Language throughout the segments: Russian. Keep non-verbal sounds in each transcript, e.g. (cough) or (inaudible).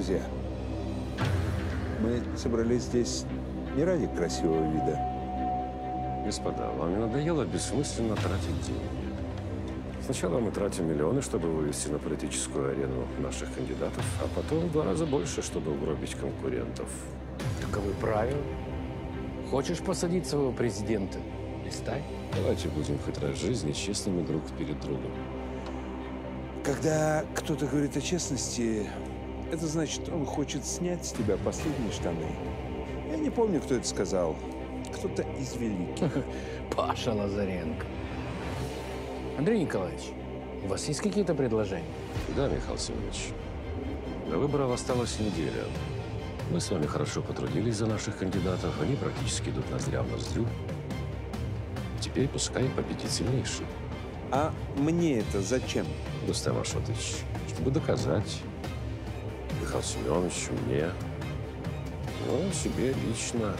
Друзья, мы собрались здесь не ради красивого вида. Господа, вам не надоело бессмысленно тратить деньги? Сначала мы тратим миллионы, чтобы вывести на политическую арену наших кандидатов, а потом в два раза больше, чтобы угробить конкурентов. Таковы правила. Хочешь посадить своего президента? Листай. Давайте будем хоть раз в жизни честными друг перед другом. Когда кто-то говорит о честности, это значит, он хочет снять с тебя последние штаны. Я не помню, кто это сказал. Кто-то из великих. (laughs) Паша Лазаренко. Андрей Николаевич, у вас есть какие-то предложения? Да, Михаил Семенович. До выборов осталась неделя. Мы с вами хорошо потрудились за наших кандидатов. Они практически идут ноздря в ноздрю. Теперь пускай победит сильнейший. А мне это зачем? Рустам Ашотович, чтобы доказать Михаилу Семеновичу, мне, ну, себе лично,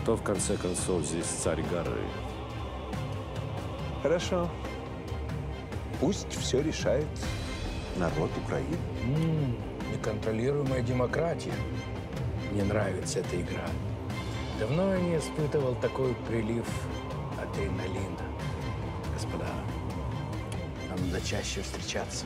кто в конце концов здесь царь горы. Хорошо. Пусть все решает народ Украины. М, неконтролируемая демократия. Мне нравится эта игра. Давно я не испытывал такой прилив адреналина. Господа, нам надо чаще встречаться.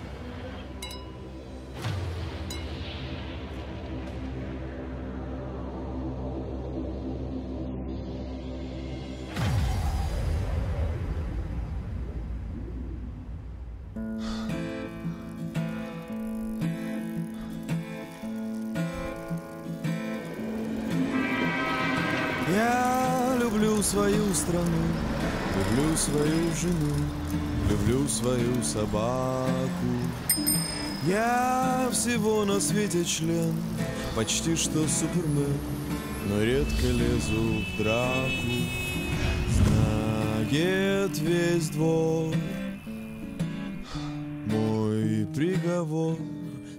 Свою жену, люблю свою собаку. Я всего на свете член, почти что супермен, но редко лезу в драку. Знает весь двор мой приговор,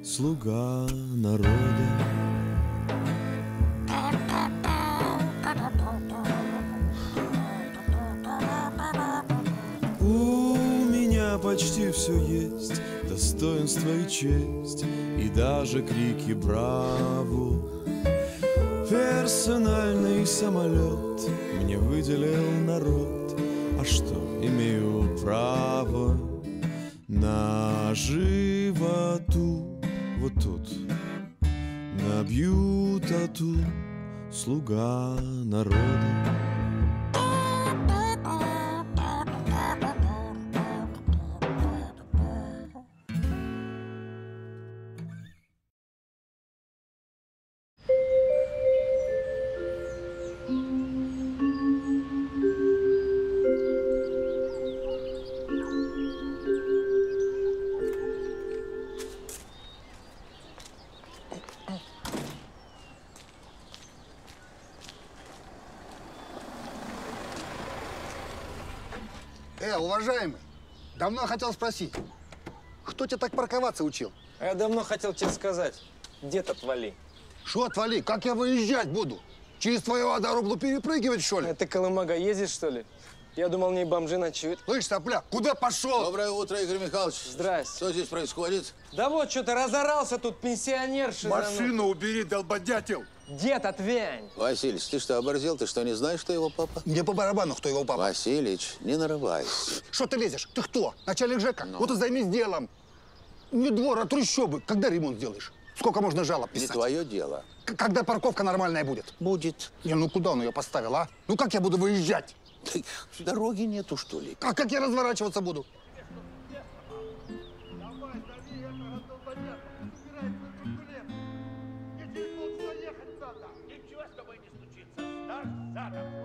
слуга народа. Почти все есть, достоинство и честь, и даже крики «Браво!». Персональный самолет мне выделил народ, а что, имею право на животу, вот тут набью тату, слуга народа. Давно хотел спросить, кто тебя так парковаться учил? А я давно хотел тебе сказать. Дед отвали. Что отвали? Как я выезжать буду? Через твою дорогу перепрыгивать, что ли? А ты Колымага ездишь, что ли? Я думал, не бомжи ночуют. Слышь, сопля, куда пошел? Доброе утро, Игорь Михайлович. Здрасте. Что здесь происходит? Да вот, что-то разорался тут мной. Машину убери, долбодятел! Дед, отвянь. Василич, ты что, оборзел? Ты что, не знаешь, что его папа? Мне по барабану, кто его папа. Василич, не нарывайся. Что ты лезешь? Ты кто? Начальник ЖЭКа? Вот и займись делом. Не двор, а трущобы. Когда ремонт сделаешь? Сколько можно жалоб Не писать? твое дело. К- Когда парковка нормальная будет? Будет. Не, ну куда он ее поставил, а? Ну как я буду выезжать? Ты- Дороги нету, что ли? А как я разворачиваться буду? Наш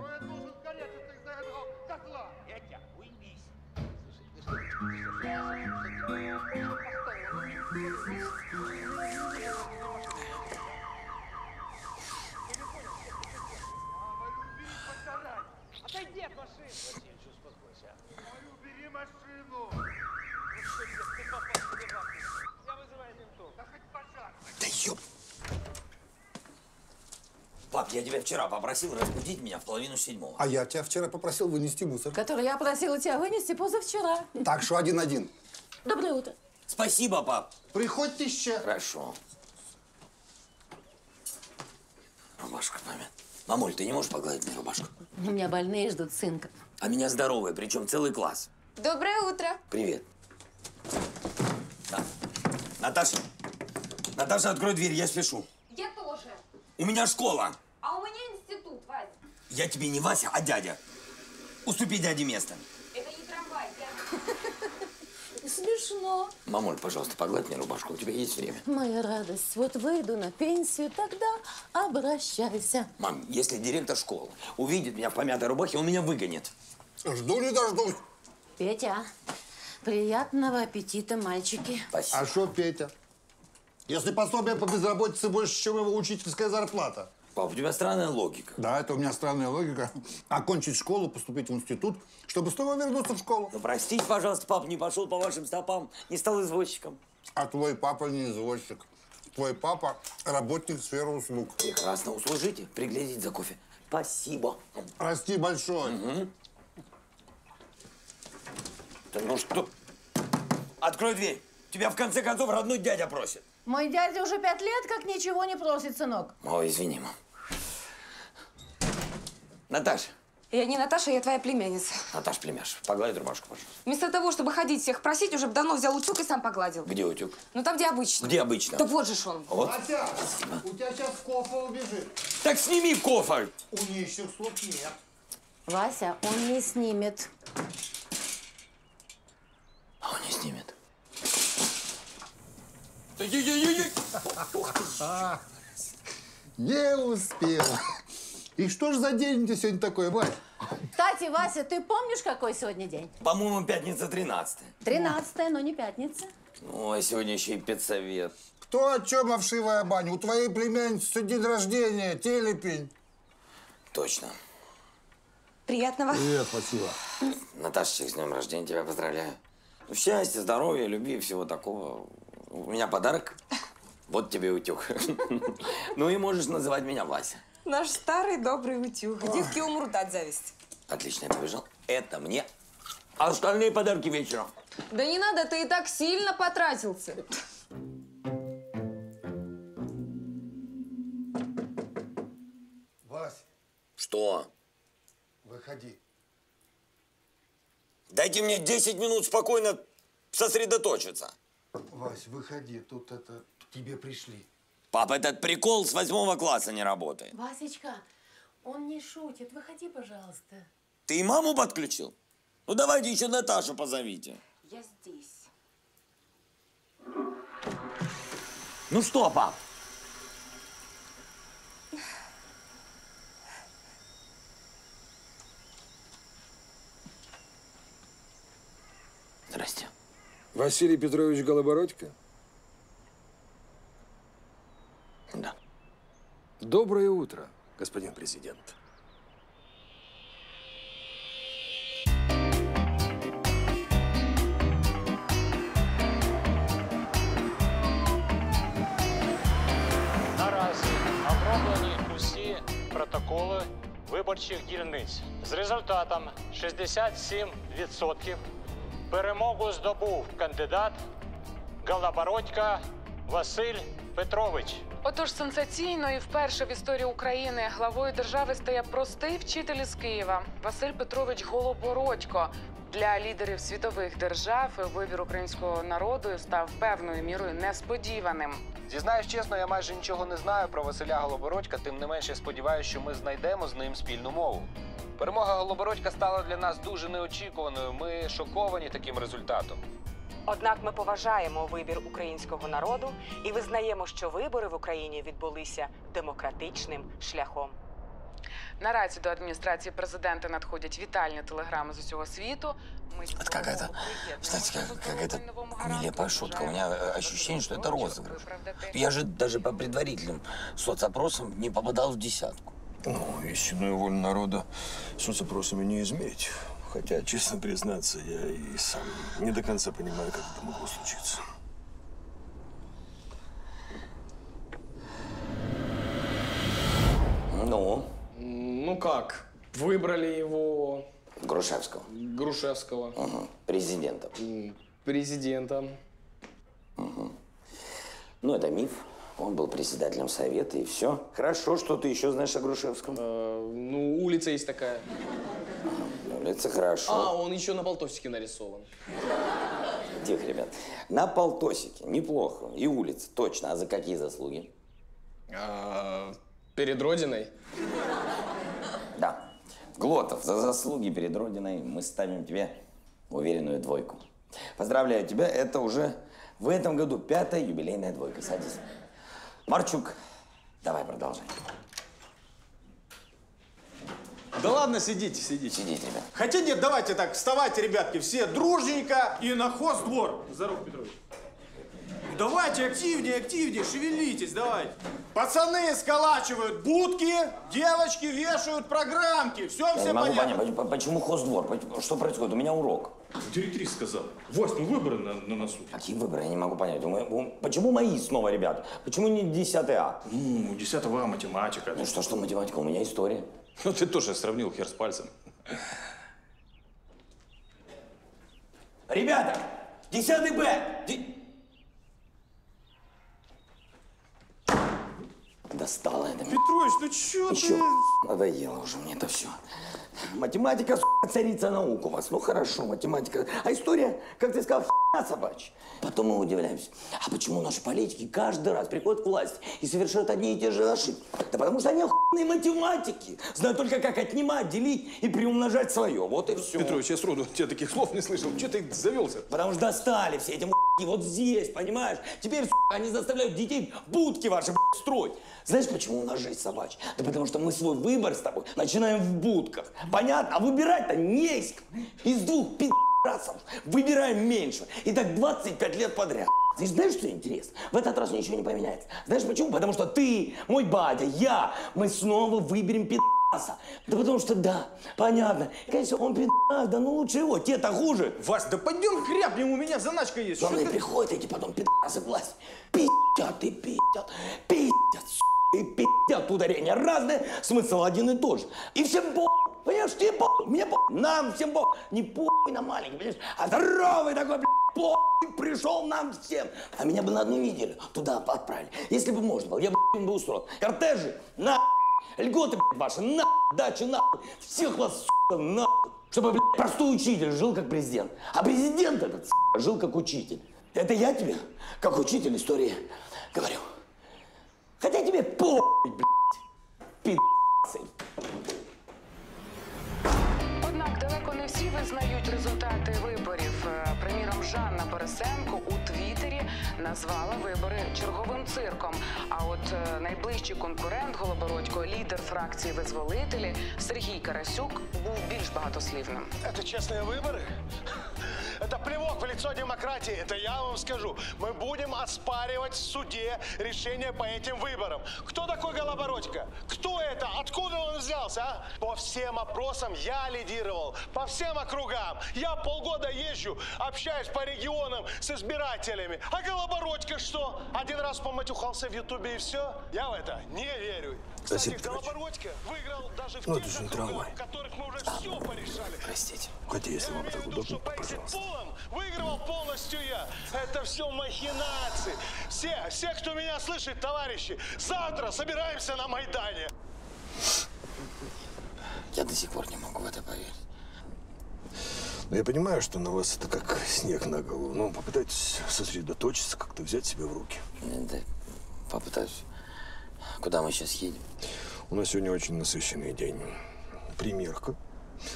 Пап, я тебя вчера попросил разбудить меня в половину седьмого. А я тебя вчера попросил вынести мусор. Который я просила тебя вынести позавчера. Так что один-один. Доброе утро. Спасибо, пап. Приходь ты еще. Хорошо. Рубашка маме. Мамуль, ты не можешь погладить мне рубашку? У меня больные ждут сынка. А меня здоровые, причем целый класс. Доброе утро. Привет. Да. Наташа, Наташа, открой дверь, я спешу. Я тоже. У меня школа. Я тебе не Вася, а дядя. Уступи дяде место. Это не трамвай, (laughs) Смешно. Мамуль, пожалуйста, погладь мне рубашку. У тебя есть время? Моя радость. Вот выйду на пенсию, тогда обращайся. Мам, если директор школы увидит меня в помятой рубахе, он меня выгонит. Жду не дождусь. Петя, приятного аппетита, мальчики. А что, Петя? Если пособие по безработице больше, чем его учительская зарплата. Пап, у тебя странная логика. Да, это у меня странная логика. Окончить школу, поступить в институт, чтобы снова вернуться в школу. Ну, простите, пожалуйста, пап, не пошел по вашим стопам, не стал извозчиком. А твой папа не извозчик. Твой папа работник сферы услуг. Прекрасно, услужите, приглядеть за кофе. Спасибо. Расти большой. Да ну что? Открой дверь. Тебя в конце концов родной дядя просит. Мой дядя уже пять лет как ничего не просит, сынок. Ой, извини, мам. Наташа, Я не Наташа, я твоя племянница. Наташ, племяш, погладь рубашку, пожалуйста. Вместо того, чтобы ходить всех просить, уже бы давно взял утюг и сам погладил. Где утюг? Ну там, где обычно. Где обычно? Да вот же ж он. Вот. Вася, у тебя сейчас кофе убежит. Так сними кофр. У нищих слуг нет. Вася, он не снимет. А он не снимет. Не успел. И что ж за день у тебя сегодня такой, Вась? Кстати, Вася, ты помнишь, какой сегодня день? По-моему, пятница 13 Тринадцатое, но не пятница. Ой, сегодня еще и педсовет. Кто о чем, овшивая баня? У твоей племянницы день рождения, телепень. Точно. Приятного. Привет, спасибо. Наташечка, с днем рождения тебя поздравляю. Ну, счастья, здоровья, любви, всего такого. У меня подарок. Вот тебе утюг. (laughs) Ну и можешь называть меня Вася. Наш старый добрый утюг. Девки умрут от зависти. Отлично, я побежал. Это мне. Остальные подарки вечером. Да не надо, ты и так сильно потратился. Вась, Что? выходи. Дайте мне 10 минут спокойно сосредоточиться. Вась, выходи, тут это, к тебе пришли. Пап, этот прикол с восьмого класса не работает. Васечка, он не шутит. Выходи, пожалуйста. Ты и маму подключил? Ну давайте еще Наташу позовите. Я здесь. Ну что, пап? Здрасте. Василий Петрович Голобородько? Доброе утро, господин президент. Наразі оброблені усі протоколи виборчих дільниць. З результатом 67% перемогу здобув кандидат Голобородька Василь Петрович. Отож, сенсаційно і вперше в історії України главою держави стає простий вчитель із Києва Василь Петрович Голобородько. Для лідерів світових держав вибір українського народу став певною мірою несподіваним. Зізнаюсь чесно, я майже нічого не знаю про Василя Голобородька, тим не менше сподіваюся, що ми знайдемо з ним спільну мову. Перемога Голобородька стала для нас дуже неочікуваною. Ми шоковані таким результатом. Однак ми поважаємо вибір українського народу і визнаємо, що вибори в Україні відбулися демократичним шляхом. Наразі до адміністрації президента надходять вітальні телеграми з усього світу. Ми Это какая-то, знаете, как, какая-то нелепая шутка. У меня э, ощущение, что это розыгрыш. Я же даже по предварительным соцопросам не попадал в десятку. Ну, истинную волю народа соцопросами не измерить. Хотя, честно признаться, я и сам не до конца понимаю, как это могло случиться. Ну? Ну как? Выбрали его... Грушевского. Грушевского. Угу. Президентом. Президентом. Угу. Ну, это миф. Он был председателем совета, и все. Хорошо, что ты еще знаешь о Грушевском. Ну, улица есть такая. Улица хорошо. А, он еще на Болтосике нарисован. Тихо, ребят. На Полтосике неплохо. И улица, точно. А за какие заслуги? А, перед Родиной? Да. Глотов, за заслуги перед Родиной мы ставим тебе уверенную двойку. Поздравляю тебя, это уже в этом году пятая юбилейная двойка. Садись. Марчук, давай продолжай. Да ладно, сидите, сидите. Сидите, ребят. Хотя нет, давайте так, вставайте, ребятки, все дружненько и на хоздвор. Здоров, Петрович. Давайте активнее, активнее, шевелитесь, давайте. Пацаны сколачивают будки, девочки вешают программки. Все, Я все не могу понятно. понять, почему- почему хоздвор? Что происходит? У меня урок. Директриса сказала. Вась, ну выборы на, на носу. Какие выборы? Я не могу понять. У- Почему мои снова, ребят? Почему не 10 А? Ну, 10 А математика. Ну что, что математика? У меня история. Ну ты тоже сравнил хер с пальцем. Ребята, 10 Б! Ди- Достало это. Петрович, ну чё Еще надоело уже мне это все. Математика, сука, царица наук у вас. Ну хорошо, математика. А история, как ты сказал, собачья. Потом мы удивляемся. А почему наши политики каждый раз приходят к власти и совершают одни и те же ошибки? Да потому что они охуенные математики. Знают только, как отнимать, делить и приумножать свое. Вот и все. Петрович, я сроду тебя таких слов не слышал. Че ты завелся? Потому что достали все эти м***ки вот здесь, понимаешь? Теперь, они заставляют детей будки ваши строить. Знаешь, почему у нас жизнь собачья? Да потому что мы свой выбор с тобой начинаем в будках. Понятно? А выбирать-то не из, из двух пи***расов. Выбираем меньше. И так 25 лет подряд. Ты знаешь, что интересно? В этот раз ничего не поменяется. Знаешь почему? Потому что ты, мой батя, я, мы снова выберем пи***аса. Да потому что, да, понятно. Конечно, он пи***ас, да ну лучше его, те-то хуже. Вась, да пойдем кряпнем, у меня заначка есть. Главное, ты- приходят эти потом пи***асы власть. Пиздят и пиздят, пиздят, и пиздят. Ударения разные, смысл один и тот же. И всем по... Понимаешь, тебе по... Мне по... Нам всем по... Не по... на маленький, понимаешь? А здоровый такой, блядь, по... пришел нам всем. А меня бы на одну неделю туда отправили. Если бы можно было, я бы, им бы устроил. Кортежи, на Льготы, блядь, ваши, на дачи, на Всех вас, сука, на Чтобы, блядь, простой учитель жил как президент. А президент этот, сука, жил как учитель. Это я тебе, как учитель истории, говорю. Хотя тебе по, блядь, пи***цы. Однак далеко не всі визнають результати виборів. Е, Приміром, Жанна Борисенко у Твіттері назвала вибори черговим цирком. А от е, найближчий конкурент Голобородько, лідер фракції Визволителі Сергій Карасюк, був більш багатослівним. Это честные выборы? Это плевок в лицо демократии, это я вам скажу. Мы будем оспаривать в суде решение по этим выборам. Кто такой Голобородько? Кто это? Откуда он взялся, а? По всем опросам я лидировал, по всем округам. Я полгода езжу, общаюсь по регионам с избирателями. А Голобородько что? Один раз поматюхался в Ютубе и все? Я в это не верю. Кстати, выиграл даже в Ну, тех это же не округах, трамвай. в которых мы уже все порешали. Простите. Хотя, если вам так удобно, то пожалуйста. Выигрывал полностью я. Это все махинации. Все, все, кто меня слышит, товарищи, завтра собираемся на Майдане. Я до сих пор не могу в это поверить. Но я понимаю, что на вас это как снег на голову. Но попытайтесь сосредоточиться, как-то взять себя в руки. Да, попытаюсь. Куда мы сейчас едем? У нас сегодня очень насыщенный день. Примерка,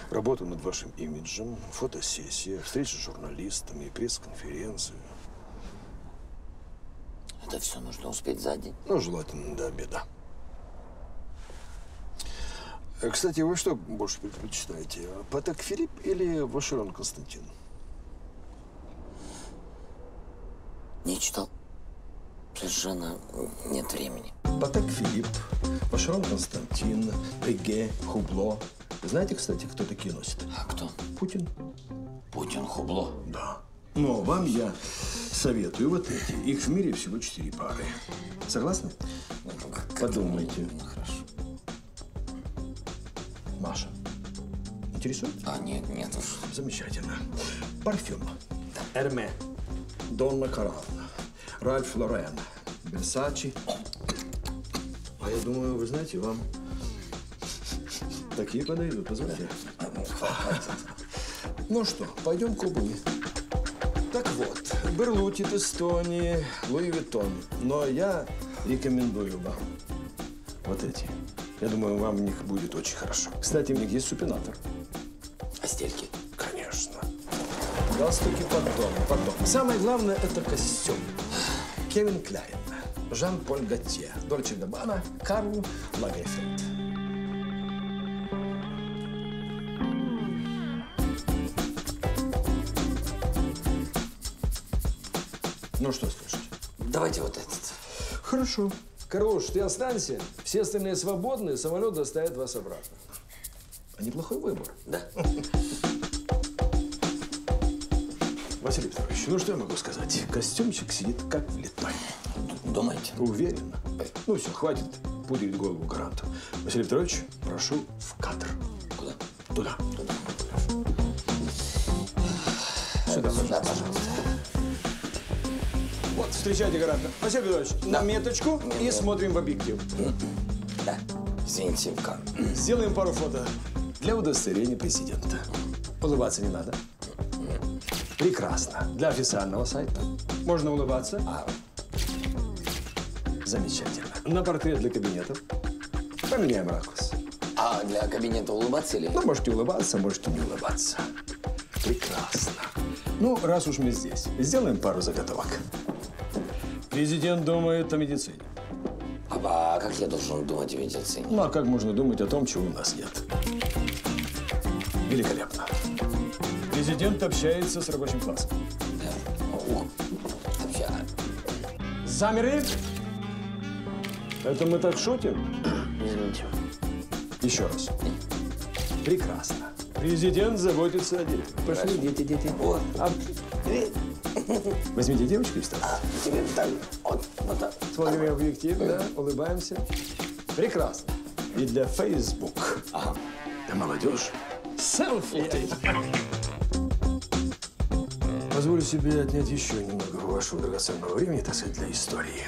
работа над вашим имиджем, фотосессия, встреча с журналистами, пресс-конференция. Это все нужно успеть за день. Ну, желательно до обеда. Э, Кстати, вы что больше предпочитаете? Патек Филипп или Вашерон Константин? Не читал. Совершенно нет времени. Патек Филипп, Вашерон Константин, Пеге, Хубло. Знаете, кстати, кто такие носит? А кто? Путин. Путин Хубло? Да. Но вам я советую вот эти. Их в мире всего четыре пары. Согласны? Подумайте. Хорошо. Маша. Интересует? А, нет, нет уж. Замечательно. Парфюм. Hermès. Donna Karan. Ralph Lauren. Versace. А я думаю, вы знаете, вам такие подойдут. Позвольте. Ну что, пойдем к обуви. Так вот, Berluti, Testoni, Louis Vuitton. Но я рекомендую вам вот эти. Я думаю, вам в них будет очень хорошо. Кстати, в них есть супинатор. А стельки? Конечно. Галстуки потом, потом. Самое главное – это костюм. Кевин Кляйн, Жан-Поль Готье, Дольче Габбана, Карл Лагерфельд. Ну, что скажете? Давайте вот этот. Хорошо. Карлош, ты останься. Все остальные свободны, самолет доставит вас обратно. А неплохой выбор. Да. (laughs) Василий Петрович, ну что я могу сказать? Костюмчик сидит как влитой. Думаете? Уверенно. Ну все, хватит пудрить голову гаранту. Василий Петрович, прошу в кадр. Куда? Туда. Сюда, Сюда, пожалуйста. Вот, встречайте гаранта. Василий Петрович, на меточку и смотрим в объектив. Да. Извините? Сделаем пару фото для удостоверения президента. Улыбаться не надо. Прекрасно. Для официального сайта. Можно улыбаться. Замечательно. На портрет для кабинетов. Поменяем ракурс. А для кабинета улыбаться или? Ну, можете улыбаться, можете не улыбаться. Прекрасно. Ну, раз уж мы здесь, сделаем пару заготовок. Президент думает о медицине. А как я должен думать о медицине? Ну, а как можно думать о том, чего у нас нет? Великолепно. Президент общается с рабочим классом. Обща- Замерли? Это мы так шутим? Извините. Еще раз. Прекрасно. Президент заботится о детях. Пошли, дети, дети. Вот. А- Возьмите девочку и встаньте. Тебе так, вот, вот так. Смотрим в объектив, да, улыбаемся. Прекрасно. И для Facebook. Ага. Для молодежи. Селфи. Позволю себе отнять еще немного вашего драгоценного времени, так сказать, для истории.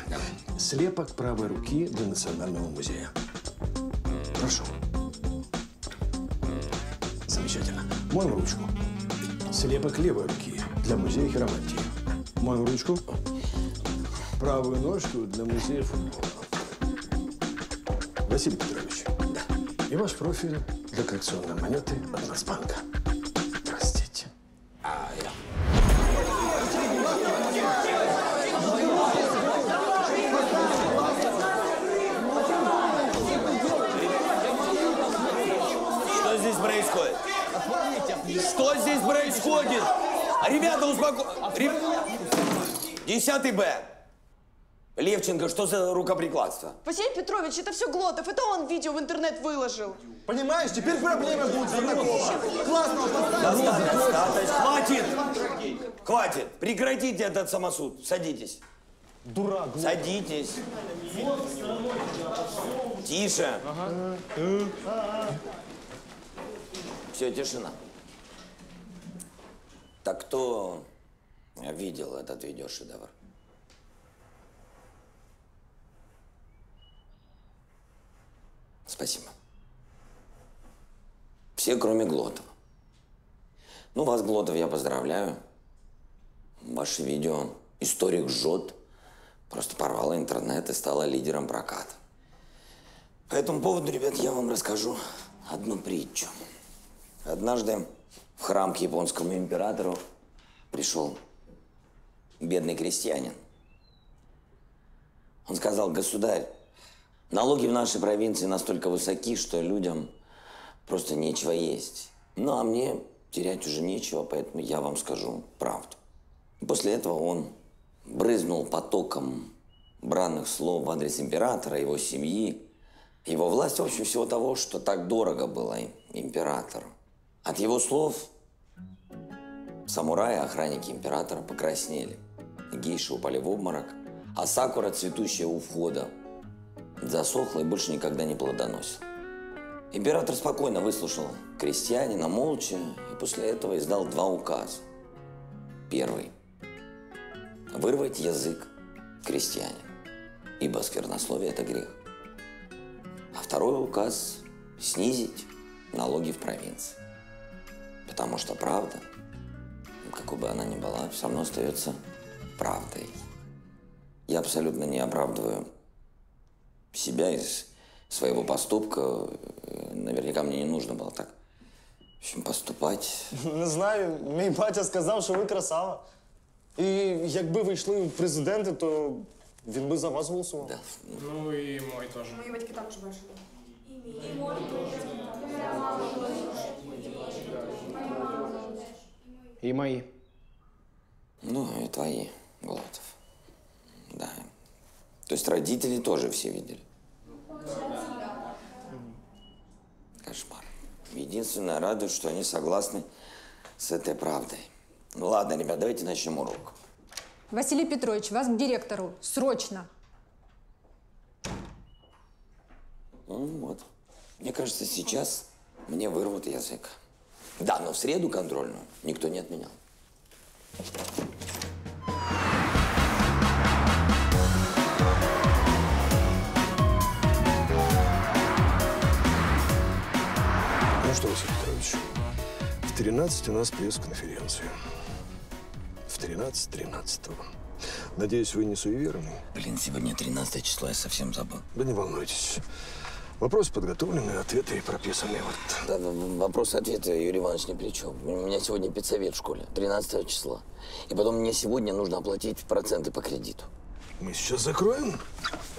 Слепок правой руки для Национального музея. Прошу. Замечательно. Моем ручку. Слепок левой руки для музея хиромантии. Моем ручку. Правую ножку для музея футбола. Василий Петрович. Да. И ваш профиль для коллекционной монеты от Нацбанка. 50 Б. Левченко, что за рукоприкладство? Василий Петрович, это все Глотов, это он видео в интернет выложил. Понимаешь, теперь проблемы будут за такого. Классно, Достаточно, достаточно. Хватит! Хватит! Прекратите этот самосуд. Садитесь. Дурак. Садитесь. Тише. Все, тишина. Так кто видел этот видеошедевр? Спасибо. Все, кроме Глотова. Ну, вас, Глотов, я поздравляю. Ваше видео «Историк жжет» просто порвало интернет и стало лидером проката. По этому поводу, ребят, я вам расскажу одну притчу. Однажды в храм к японскому императору пришел бедный крестьянин. Он сказал, государь, налоги в нашей провинции настолько высоки, что людям просто нечего есть. Ну, а мне терять уже нечего, поэтому я вам скажу правду. После этого он брызнул потоком бранных слов в адрес императора, его семьи, его власти, в общем, всего того, что так дорого было императору. От его слов самураи, охранники императора, покраснели. Гейши упали в обморок, а сакура, цветущая у входа, засохла и больше никогда не плодоносила. Император спокойно выслушал крестьянина, молча, и после этого издал два указа. Первый – вырвать язык крестьянина. ибо сквернословие – это грех. А второй указ – снизить налоги в провинции. Потому что правда, какой бы она ни была, все равно остается правдой. Я абсолютно не оправдываю себя из своего поступка. Наверняка мне не нужно было так в общем, поступать. (laughs) Не знаю, мій батя сказав, що ви красава. І якби ви йшли в президенти, то він би за вас голосував. Ну и мой тоже. Мої батьки також бачили. И мои. Ну, и твои, Глотов. Да. То есть родители тоже все видели? Кошмар. Единственное, радует, что они согласны с этой правдой. Ну ладно, ребят, давайте начнем урок. Василий Петрович, вас к директору. Срочно. Ну вот. Мне кажется, сейчас мне вырвут язык. Да, но в среду контрольную никто не отменял. Ну что, Василий Петрович, в 13 у нас пресс-конференция. В 13 13 Надеюсь, вы не суеверный? Блин, сегодня 13 число, я совсем забыл. Да не волнуйтесь. Вопросы подготовлены, ответы прописаны. Вот. Да, да, вопрос-ответы, Юрий Иванович, ни при чем. У меня сегодня педсовет в школе, 13 числа. И потом мне сегодня нужно оплатить проценты по кредиту. Мы сейчас закроем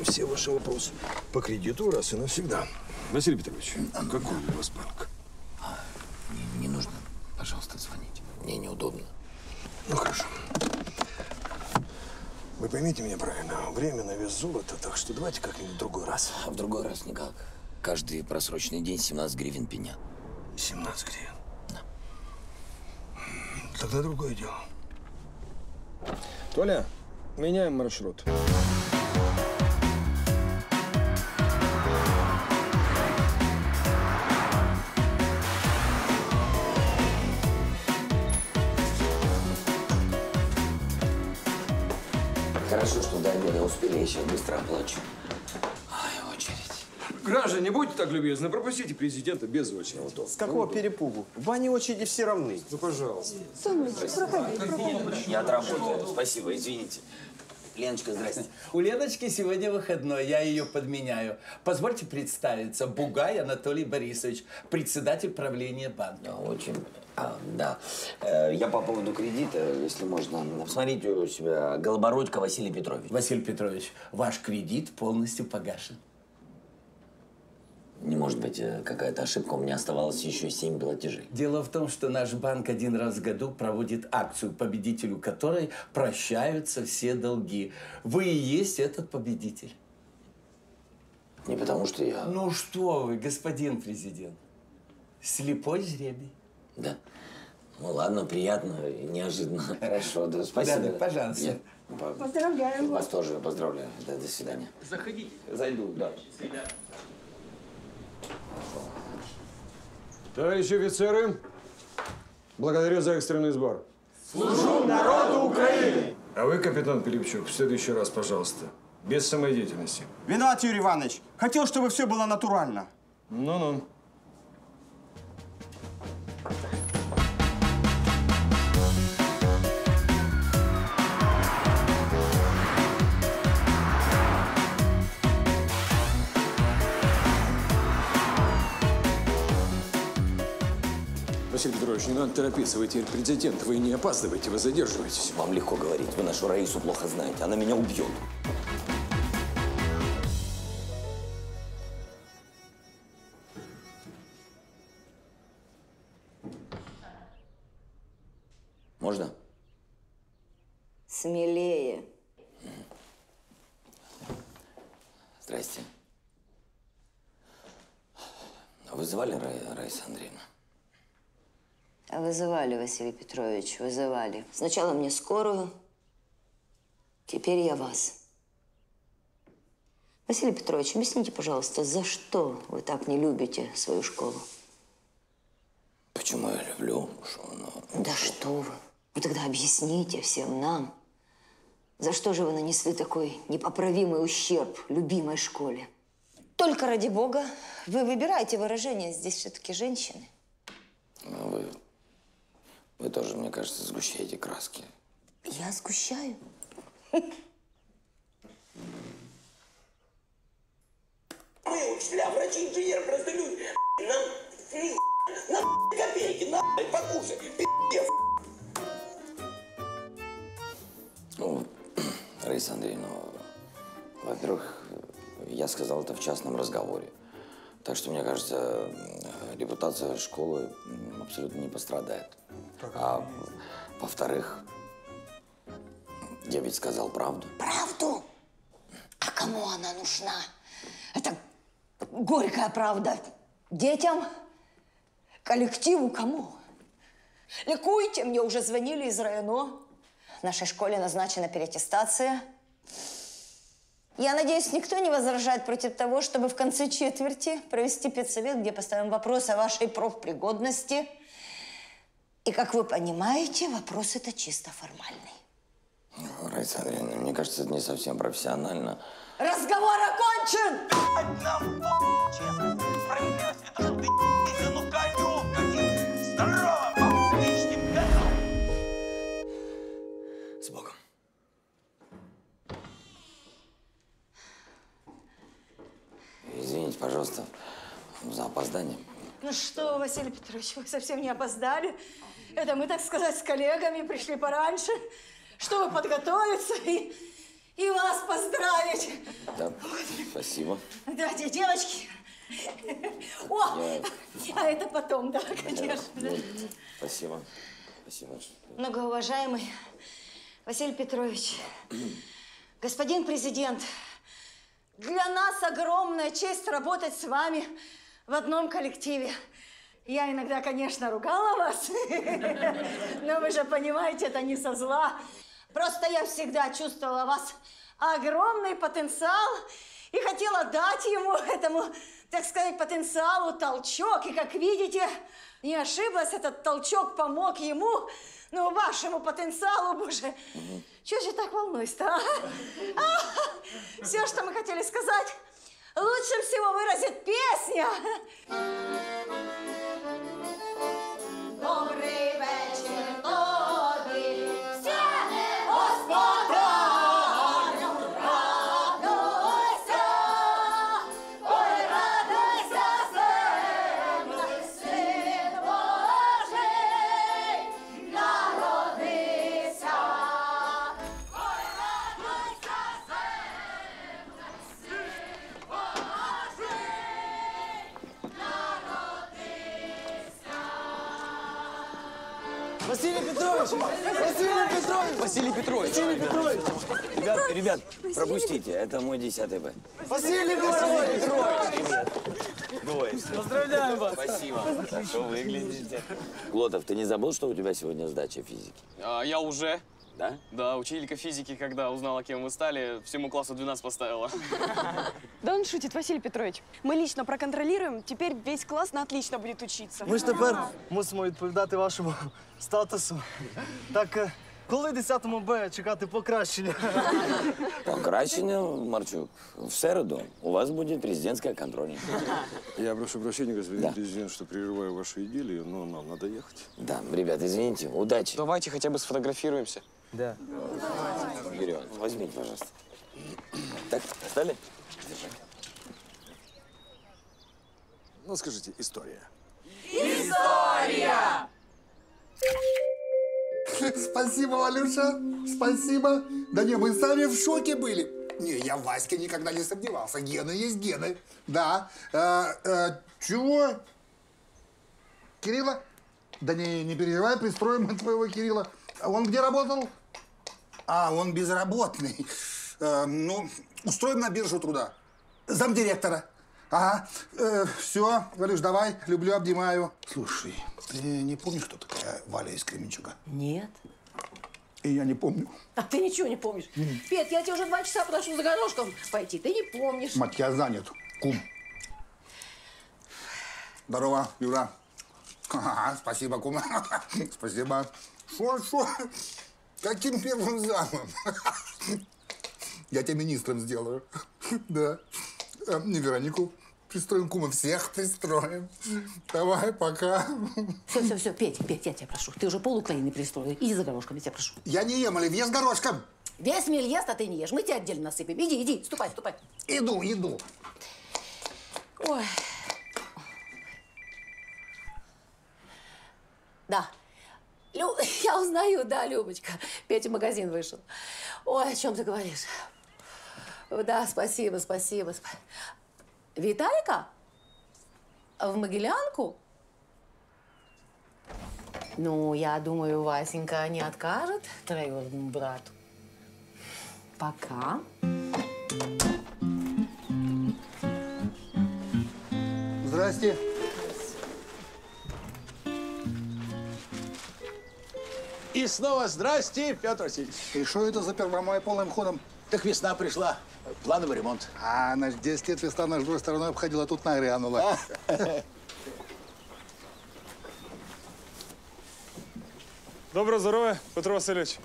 все ваши вопросы по кредиту раз и навсегда. Василий Петрович, какой у вас банк? Пожалуйста, звонить. Мне неудобно. Ну, хорошо. Вы поймите меня правильно, время на вес золота, так что давайте как-нибудь в другой раз. А в другой раз никак. Каждый просроченный день 17 гривен пеня. 17 гривен? Тогда другое дело. Толя, меняем маршрут. Хорошо, что до обеда успели, я сейчас быстро оплачу. Ай, очередь. Граждане, будьте так любезны, пропустите президента без очереди. С какого перепугу? В бане очереди все равны. Ну, пожалуйста. Солнышко, проходи, проходи. Я отработаю. Спасибо, извините. Леночка, здрасте. У Леночки сегодня выходной, я ее подменяю. Позвольте представиться, Бугай Анатолий Борисович, председатель правления банка. Очень. А, да. Э, Я по поводу кредита, если можно. Посмотрите у себя. Голобородько Василий Петрович. Василий Петрович, ваш кредит полностью погашен. Не может быть э, какая-то ошибка. У меня оставалось еще семь платежей. Дело в том, что наш банк один раз в году проводит акцию, победителю которой прощаются все долги. Вы и есть этот победитель. Не потому что я... Ну что вы, господин президент, слепой жребий. Да. Ну ладно, приятно и неожиданно. Хорошо, да, спасибо. Да, да, пожалуйста. Нет, по- Поздравляем Вас тоже поздравляю. Да, до свидания. Заходите. Зайду, да. Товарищи офицеры, благодарю за экстренный сбор. Служу народу Украины! А вы, капитан Пилипчук, в следующий раз, пожалуйста, без самодеятельности. Виноват, Юрий Иванович. Хотел, чтобы все было натурально. Ну-ну. Василий Петрович, не надо торопиться, вы теперь президент, вы не опаздываете, вы задерживаетесь. Вам легко говорить. Вы нашу Раису плохо знаете. Она меня убьет. Вызывали, Василий Петрович, вызывали. Сначала мне скорую, теперь я вас. Василий Петрович, объясните, пожалуйста, за что вы так не любите свою школу? Почему я люблю? Что, ну, Да что вы. Вы тогда объясните всем нам, За что же вы нанесли такой непоправимый ущерб любимой школе? Только ради бога, вы выбираете выражение, здесь все-таки женщины. Ну, Вы, вы тоже, мне кажется, сгущаете краски. Я сгущаю. Мы, учителя, врачи, инженеры, просто люди. Нам на копейки, на покушай, пиздец. Ну, (clears throat) Раиса Андреевна, во-первых, я сказал это в частном разговоре. Так что, мне кажется, репутация школы абсолютно не пострадает. А во-вторых, я ведь сказал правду. Правду? А кому она нужна? Это горькая правда. Детям? Коллективу кому? Ликуйте, мне уже звонили из района. В нашей школе назначена переаттестация. Я надеюсь, никто не возражает против того, чтобы в конце четверти провести педсовет, где поставим вопрос о вашей профпригодности. И, как вы понимаете, вопрос это чисто формальный. Раиса Андреевна, мне кажется, это не совсем профессионально. Разговор окончен! Честно, справедливость, это что ты ну коню, каким здоровым, отличным С Богом. Извините, пожалуйста, за опоздание. Ну что, Василий Петрович, вы совсем не опоздали. Это мы, так сказать, с коллегами пришли пораньше, чтобы подготовиться и, и вас поздравить. Да, спасибо. Да, де- девочки. О, а это потом, да, конечно. да. Ну, спасибо. Спасибо. Многоуважаемый Василий Петрович, господин президент, для нас огромная честь работать с вами в одном коллективе. Я иногда, конечно, ругала вас, (laughs) но вы же понимаете, это не со зла. Просто я всегда чувствовала вас огромный потенциал и хотела дать ему, этому, так сказать, потенциалу толчок. И, как видите, не ошиблась, этот толчок помог ему, ну, вашему потенциалу, боже. Чего же так волнуюсь-то, а? А, Все, что мы хотели сказать, лучше всего выразит песня. Dobre Василий Петрович! Василий Петрович! Василий Петрович! Василий Петрович! Ребят, ребят, пропустите, это мой десятый Б. Василий Петрович! Двое. Поздравляем вас! Спасибо. Хорошо выглядите. Глотов, ты не забыл, что у тебя сегодня сдача физики? А, я уже. Да? Да, учителька физики, когда узнала, кем вы стали, всему классу 12 поставила. Да он шутит, Василий Петрович. Мы лично проконтролируем, теперь весь класс на отлично будет учиться. Ми ж тепер мусимо відповідати вашому статусу. Так, е, коли 10 Б чекати покращення? Покращение, Марчук. В середу у вас будет президентская контрольная. Я прошу прощения, господин президент, что прерываю вашу идиллию, но нам надо ехать. Да, ребят, извините, удачи. Давайте хотя бы сфотографируемся. Да. Юрий Иванович, возьмите, пожалуйста. Так, стали? Ну, скажите, история. История! Спасибо, Валюша, спасибо. Да не, мы сами в шоке были. Не, я в Ваське никогда не сомневался. Гены есть гены. Да. Э, э, чего? Кирилла? Да не, не переживай, пристроим мы твоего Кирилла. А Он где работал? А, он безработный. Э, ну, устроим на биржу труда. Замдиректора. Ага. Э, все, Валюш, давай. Люблю, обнимаю. Слушай, ты не помнишь, кто такая Валя из Кременчуга? Нет. И я не помню. А ты ничего не помнишь? Пет, я тебе уже два часа прошу за горошком пойти. Ты не помнишь. Мать, я занят. Кум. Здорово, Юра. (laughs) Ага, спасибо, кум. (laughs) Спасибо. Шо, шо? Каким первым замом? Я тебя министром сделаю. Да. А, Не Веронику пристроим, кума. Всех пристроим. Давай, пока. Все, все, все, Петя, Петя, я тебя прошу. Ты уже пол Украины пристроил. Иди за горошком, я тебя прошу. Я не ем оливье с горошком. Весь мир ест, а ты не ешь. Мы тебя отдельно насыпем. Иди, иди, ступай, ступай. Иду, иду. Ой. Да. Лю... (laughs) Я узнаю, да, Любочка. Петя магазин вышел. Ой, о чем ты говоришь? Да, спасибо, спасибо. сп- Виталика? В Могилянку? Ну, я думаю, Васенька не откажет троюродному брату. Пока. Здрасте. И снова здрасте, Петр Васильевич. И что это за первомай полным ходом? Так весна пришла. Плановый ремонт. А, наш 10 лет весна наш другой стороной обходила, тут нагрянула. (laughs) Доброго здоров'я, Петро Васильович.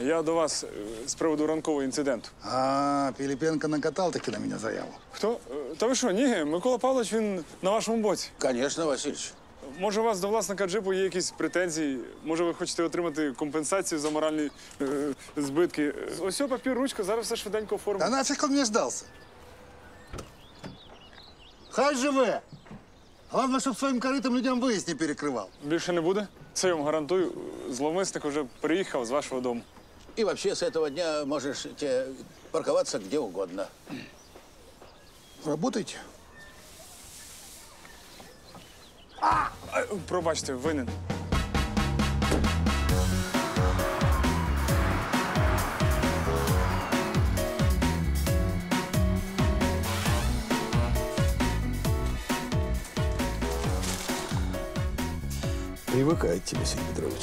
Я до вас е, з приводу ранкового інциденту. А, Пилипенко накатал таки на меня заяву. Хто? Е, Та ви що, ні, Микола Павлович, він на вашому боці. Конечно, Васильович. Може, у вас до власника джипу є якісь претензії? Може, ви хочете отримати компенсацію за моральні е, збитки? Е, Ось о, папір, ручка, зараз все швиденько оформимо. А нафиг он мне сдался? Хай живе. Главное, чтобы своим корытом людям выезд не перекрывал. Більше не буде? Це я вам гарантую. Зловмисник вже приїхав з вашого дому. И вообще с этого дня можешь те парковаться где угодно. Работайте. А, пробачте, винен. Привыкайте, Василий Петрович.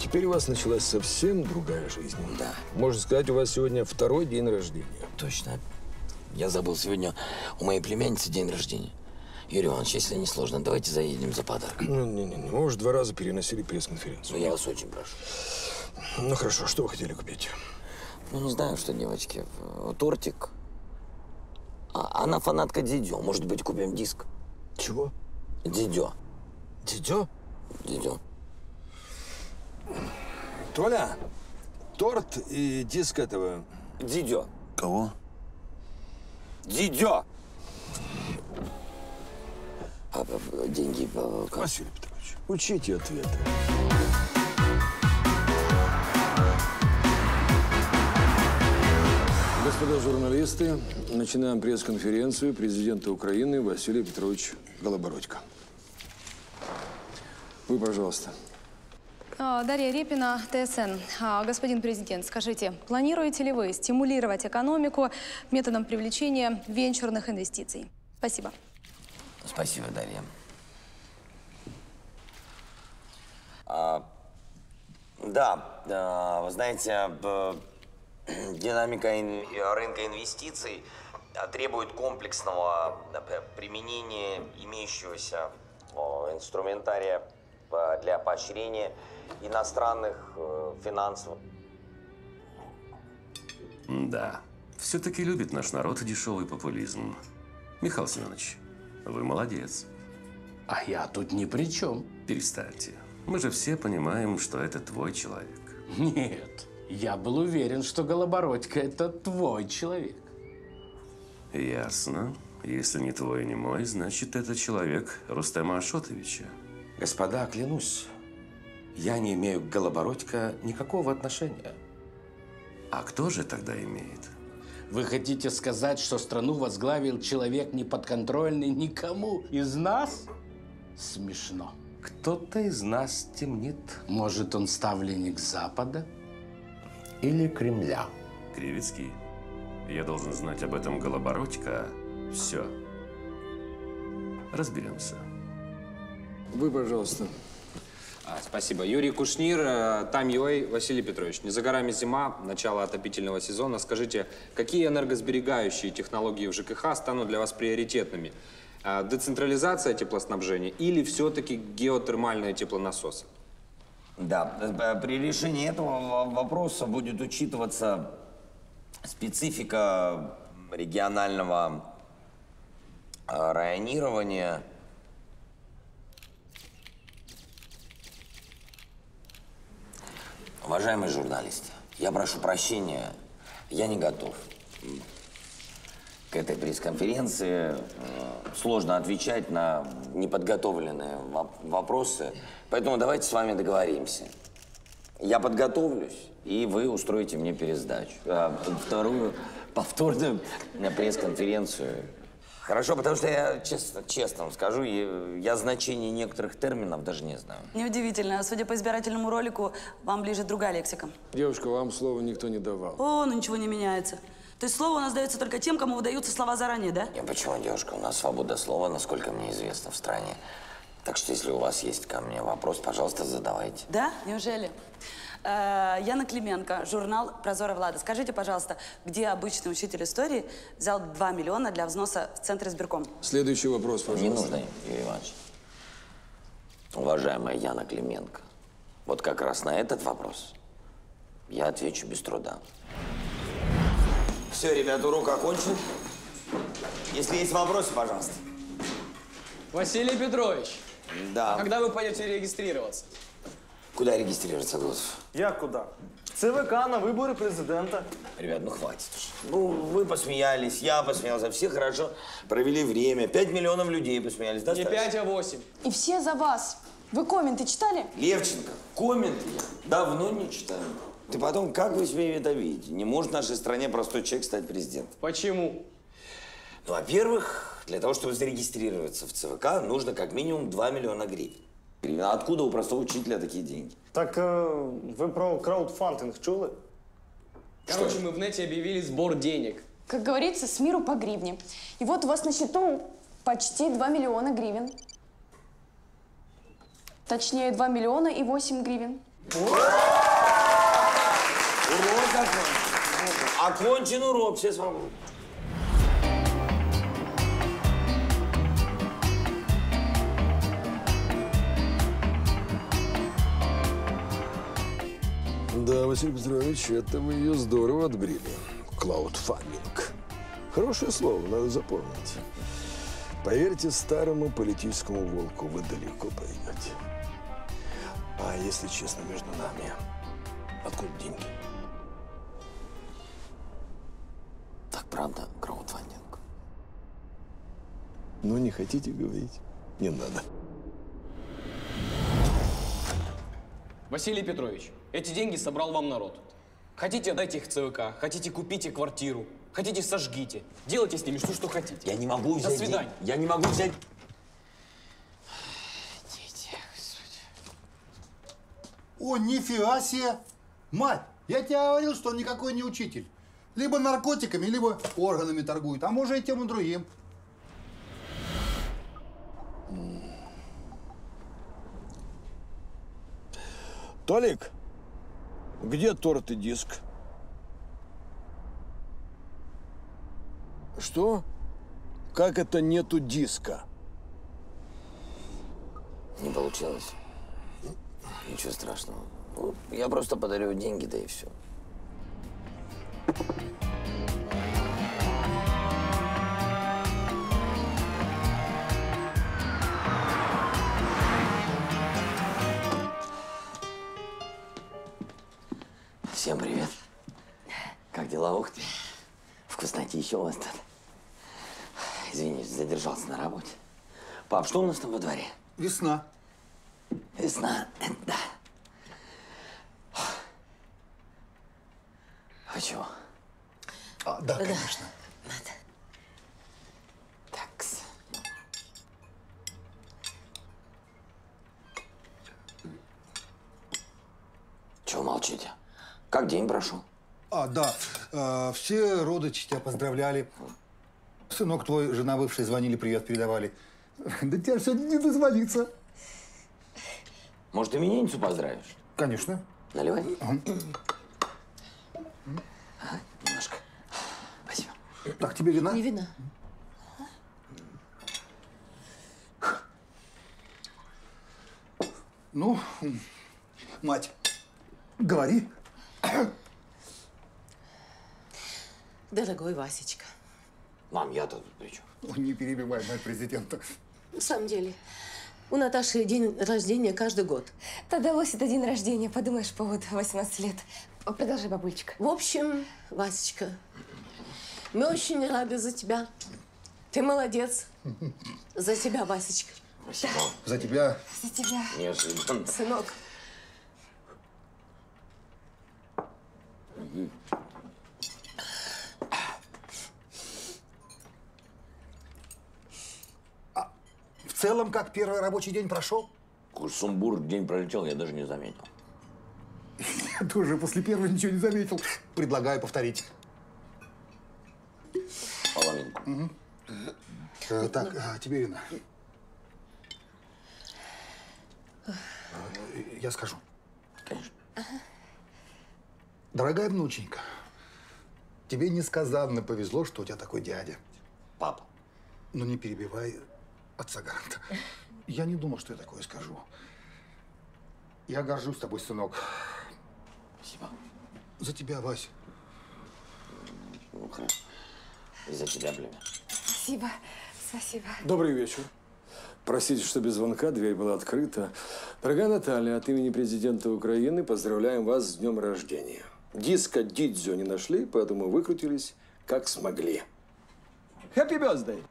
Теперь у вас началась совсем другая жизнь. Да. Можно сказать, у вас сегодня второй день рождения. Точно. Я забыл, сегодня у моей племянницы день рождения. Юрий Иванович, если не сложно, давайте заедем за подарком. Ну, не-не-не, мы уже два раза переносили пресс-конференцию. Ну, я вас очень прошу. Ну, хорошо, что вы хотели купить? Ну, не знаю, что, девочки. э, Тортик. А, она фанатка Дидё. Может быть, купим диск? Чего? Дидё. Дидё? Дидё. Толя, торт и диск этого... Дидё. Кого? Дидё! А, деньги... а, как? Василий Петрович, учите ответы. Господа журналисты, начинаем пресс-конференцию президента Украины Василия Петровича Голобородько. Вы, пожалуйста. А, Дарья Репина, ТСН. А, Господин президент, скажите, планируете ли вы стимулировать экономику методом привлечения венчурных инвестиций? Спасибо. Спасибо, Дарья. А, да, а, вы знаете, б- (clears throat) динамика ин- рынка инвестиций а, требует комплексного применения имеющегося инструментария а, для поощрения иностранных э, финансов. Да, все-таки любит наш народ дешевый популизм. Михаил Семенович, вы молодец. А я тут ни при чем. Перестаньте. Мы же все понимаем, что это твой человек. Нет, я был уверен, что Голобородько – это твой человек. Ясно. Если не твой, не мой, значит, это человек Рустема Ашотовича. Господа, клянусь, я не имею к Голобородько никакого отношения. А кто же тогда имеет? Вы хотите сказать, что страну возглавил человек неподконтрольный никому из нас? Смешно. Кто-то из нас темнит. Может, он ставленник Запада? Или Кремля. Кривицкий. Я должен знать об этом Голобородько. Все. Разберемся. Вы, пожалуйста. А, спасибо. Юрий Кушнир, э, Time.ua, Василий Петрович. Не за горами зима, начало отопительного сезона. Скажите, какие энергосберегающие технологии в ЖКХ станут для вас приоритетными? А, Децентрализация теплоснабжения или все-таки геотермальные теплонасосы? Да, э, при решении этого вопроса будет учитываться специфика регионального э, районирования. Уважаемые журналисты, я прошу прощения, я не готов к этой пресс-конференции. Э, Сложно отвечать на неподготовленные воп- вопросы, поэтому давайте с вами договоримся. Я подготовлюсь, и вы устроите мне пересдачу. А, вторую повторную пресс-конференцию. Хорошо, потому что я честно, честно вам скажу, я, я значение некоторых терминов даже не знаю. Неудивительно. Судя по избирательному ролику, вам ближе другая лексика. Девушка, вам слова никто не давал. О, ну ничего не меняется. То есть слово у нас дается только тем, кому выдаются слова заранее, да? Не, почему, девушка? У нас свобода слова, насколько мне известно, в стране. Так что, если у вас есть ко мне вопрос, пожалуйста, задавайте. Да? Неужели? Э, Яна Клименко, журнал «Прозора Влада». Скажите, пожалуйста, где обычный учитель истории взял 2 миллиона для взноса в Центр избирком? Следующий вопрос, пожалуйста. Не нужно, Юрий Иванович. Уважаемая Яна Клименко, вот как раз на этот вопрос я отвечу без труда. Все, ребята, урок окончен. Если есть вопросы, пожалуйста. Василий Петрович, Да. а когда вы пойдете регистрироваться? Куда регистрироваться, Глазов? Я куда? ЦВК на выборы президента. Ребят, ну хватит уже. Ну, вы посмеялись, я посмеялся, все хорошо провели время. Пять миллионов людей посмеялись. Не Достаточно. 5, а 8. И все за вас. Вы комменты читали? Левченко, комменты я давно не читаю. Ты потом, как вы себе это видите? Не может в нашей стране простой человек стать президентом. Почему? Ну, во-первых, для того, чтобы зарегистрироваться в ЦВК, нужно как минимум 2 миллиона гривен. А откуда у простого учителя такие деньги? Так е, ви про краудфандинг чули? Короче, мы в нете объявили сбор денег. Как говорится, с миру по гривне. И вот у вас на счету почти 2 миллиона гривен. Точнее, 2 миллиона и 8 гривен. Урок окончен. Окончен урок, все свободны. Да, Василий Петрович, это вы ее здорово отбрили. Клаудфандинг. Хорошее слово, надо запомнить. Поверьте старому политическому волку, вы далеко пойдете. А если честно, между нами, откуда деньги? Так правда, краудфандинг. Ну, не хотите говорить? Не надо. Василий Петрович, эти деньги собрал вам народ. Хотите, отдайте их ЦВК, хотите, купите квартиру, хотите, сожгите. Делайте с ними что, что хотите. Я не могу взять До свидания. деньги. Я не могу взять... О, нифига себе! Мать, я тебе говорил, что он никакой не учитель. Либо наркотиками, либо органами торгует, а может и тем и другим. Толик, где торт и диск? Что? Как это нету диска? Не получилось. Ничего страшного. Ну, Я просто подарю деньги, да и все. Дела? Ух ты. Вкуснотища у вас тут. Извини, задержался на работе. Пап, что у нас там во дворе? Весна. Весна, да. А чего? А, да, конечно. Такс. Чего молчите? Как день прошел? А, да. Э, все родичи тебя поздравляли. Сынок твой, жена бывшая, звонили, привет передавали. Да тебя сегодня не дозвониться. Может, именинницу поздравишь? Конечно. Наливай. Ага, немножко. Спасибо. Так, тебе вина? Не вина. Ну, Мать, говори. Дорогой Васечка, Мам, я тут при чем? Не перебивай, мать президента. на самом деле, у Наташи день рождения каждый год. Тогда Лось это день рождения, подумаешь, повод 18 лет. Продолжай, бабулечка. В общем, Васечка, мы очень рады за тебя. Ты молодец. За тебя, Васечка. Спасибо. За тебя. За тебя. Неожиданно. Сынок. В целом, как первый рабочий день прошел? Сумбур день пролетел, я даже не заметил. (laughs) Я тоже после первого ничего не заметил. Предлагаю повторить. Половинку. Э, так, а, тебе, Ирина. Э, Я скажу. Конечно. Дорогая внученька, тебе несказанно повезло, что у тебя такой дядя. Папа. Но не перебивай отца Гаранта. Я не думал, что я такое скажу. Я горжусь тобой, сынок. Спасибо. За тебя, Вась. Ну. И за тебя, племя. Спасибо, спасибо. Добрый вечер. Простите, что без звонка, дверь была открыта. Дорогая Наталья, от имени президента Украины поздравляем вас с днем рождения. Диска Дидзё не нашли, поэтому выкрутились как смогли. Happy birthday!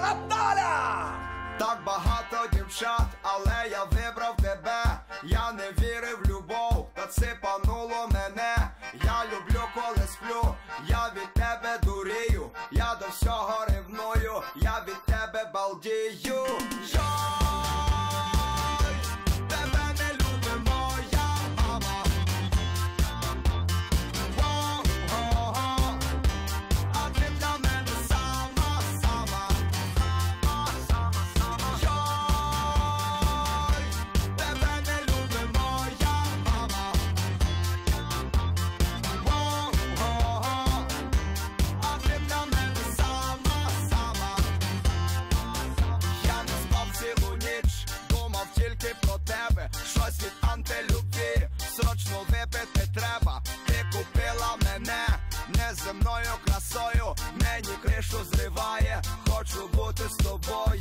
Наталя! Так багато дівчат, але я вибрав тебе. Я не вірив в любов, та ципануло мене. Я люблю, коли сплю, я від тебе дурію, я до всього ревную, я від тебе балдію.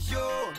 yo